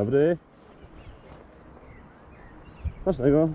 Dobry. Smacznego.